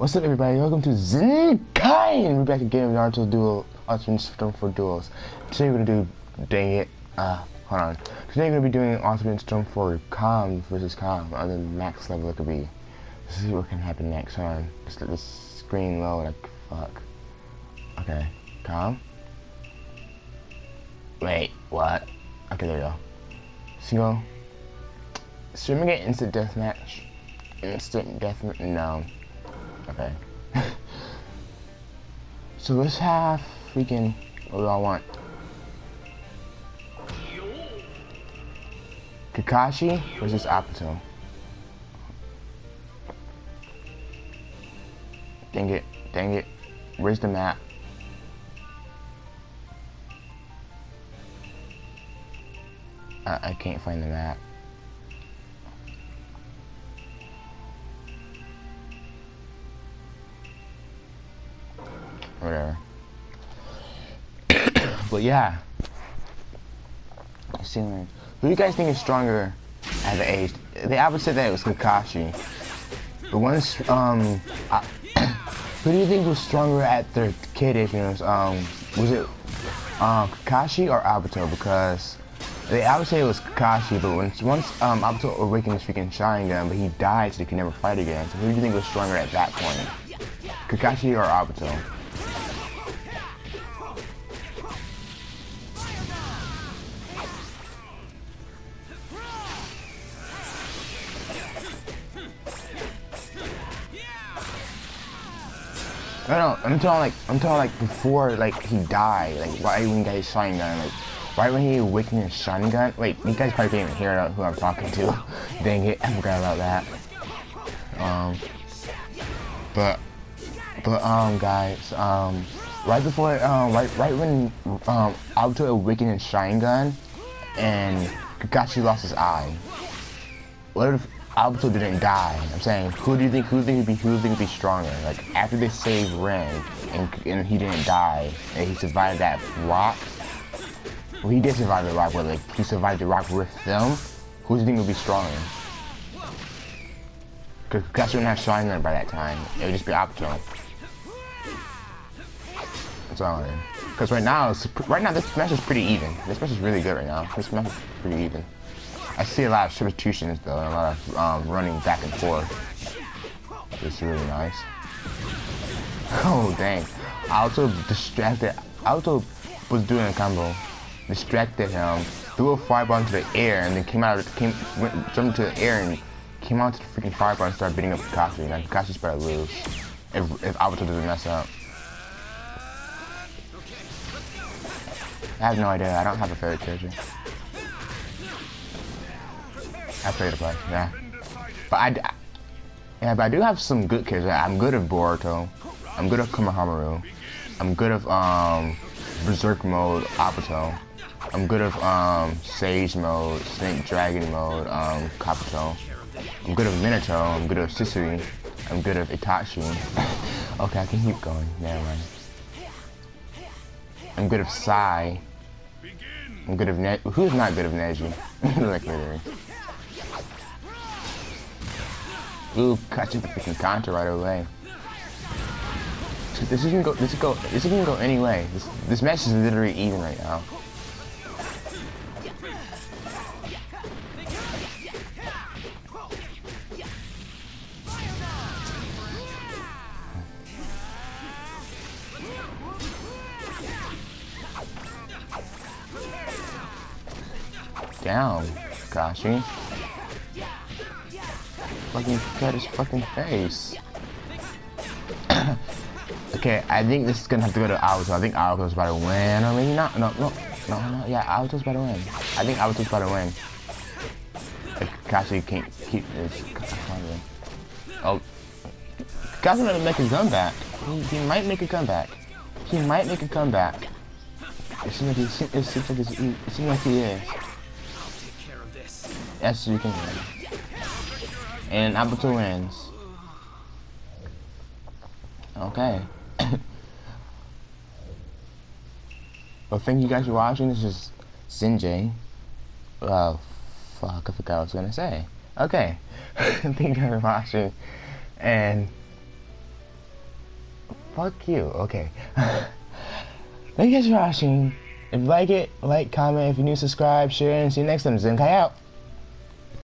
What's up everybody, welcome to XenJay! And we're back again with Naruto Duel, Ultimate Storm for duels. Today we're gonna do, dang it, uh, hold on. Today we're gonna be doing Ultimate Storm for Com versus Com, on the max level it could be. Let's see what can happen next, hold on. Just let this screen load, like, fuck. Okay, Com. Wait, what? Okay, there we go. Single. Should we get instant deathmatch? Instant death, no. Okay. so let's have freaking what do I want? Kakashi versus Obito. Dang it, dang it. Where's the map? I, I can't find the map. Whatever. but yeah. Who do you guys think is stronger at the age? The average said that it was Kakashi. The ones, um, I, who do you think was stronger at their kid age? You know, um, was it um, Kakashi or Obito? Because they I would say it was Kakashi, but when, once um, Obito awakened his freaking Sharingan, but he died, so he could never fight again. So who do you think was stronger at that point? Kakashi or Obito? No, no, I'm talking like I'm talking like before like he died, like right when he got his gun? like right when he awakened his Sharingan. Wait, you guys probably can't even hear who I'm talking to. Dang it, I forgot about that. Um, but but um guys, um right before um right right when um Obito awakened his Sharingan, and Kakashi lost his eye. What if Obito didn't die. I'm saying, who do you think, who do you think would be, who do you think would be stronger? Like, after they saved Rin, and, and he didn't die, and he survived that rock, well, he did survive the rock, but like, he survived the rock with them, who do you think would be stronger? Because Gus wouldn't have Sharingan by that time. It would just be Obito. That's all. Because right now, right now, this match is pretty even. This match is really good right now. This match is pretty even. I see a lot of substitutions though, and a lot of um, running back and forth. It's really nice. Oh dang! Obito distracted. Obito was doing a combo, distracted him, threw a fireball into the air, and then came out, came, went, jumped into the air and came out to the freaking fireball and started beating up Kakashi. And Kakashi's better lose if if Obito doesn't mess up. I have no idea. I don't have a favorite character. I play the play, yeah. But I, yeah, but I do have some good characters. I'm good at Boruto. I'm good at Konohamaru. I'm good at um, Berserk mode, Obito. I'm good at um, Sage mode, Snake Dragon mode, um, Kabuto. I'm good at Minato. I'm good at Shisui. I'm good at Itachi. okay, I can keep going. Never mind. I'm good at Sai. I'm good at Ne- Who's not good at Neji? like literally. Ooh, catching the freaking counter right away. This isn't go. This go. This isn't go any way. This this match is literally even right now. Down, Kashi fucking cut his fucking face. okay, I think this is gonna have to go to Obito. I think Obito's about to win, or maybe not. No, no, no, no. Yeah, Obito's about to win. I think Obito's about to win. Kakashi can't keep this. Oh, Kakashi gonna make a comeback. He, he might make a comeback. He might make a comeback. It seems like he, it seems like, it seems like he is. Yes, you can and Obito wins. Okay. well, thank you guys for watching. This is XenJay. Well, oh, fuck, I forgot what I was gonna say. Okay. thank you guys for watching. And fuck you. Okay. Thank you guys for watching. If you like it, like, comment. If you're new, subscribe, share, and see you next time. XenJay out.